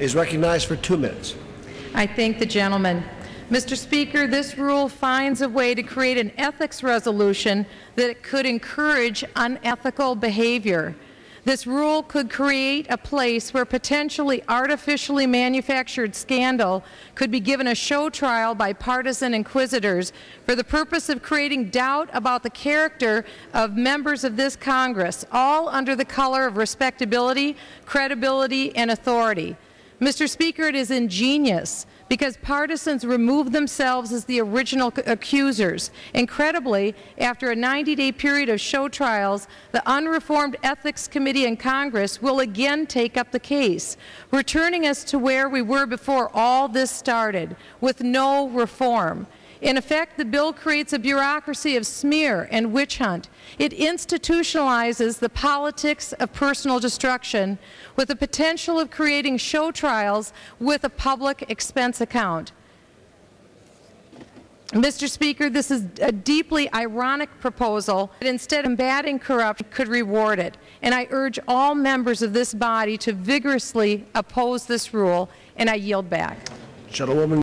is recognized for two minutes. I thank the gentleman. Mr. Speaker, this rule finds a way to create an ethics resolution that could encourage unethical behavior. This rule could create a place where potentially artificially manufactured scandal could be given a show trial by partisan inquisitors for the purpose of creating doubt about the character of members of this Congress, all under the color of respectability, credibility, and authority. Mr. Speaker, it is ingenious because partisans remove themselves as the original accusers. Incredibly, after a 90-day period of show trials, the unreformed Ethics Committee in Congress will again take up the case, returning us to where we were before all this started, with no reform. In effect, the bill creates a bureaucracy of smear and witch hunt. It institutionalizes the politics of personal destruction with the potential of creating show trials with a public expense account. Mr. Speaker, this is a deeply ironic proposal that instead of combating corruption could reward it. And I urge all members of this body to vigorously oppose this rule, and I yield back. Gentlewoman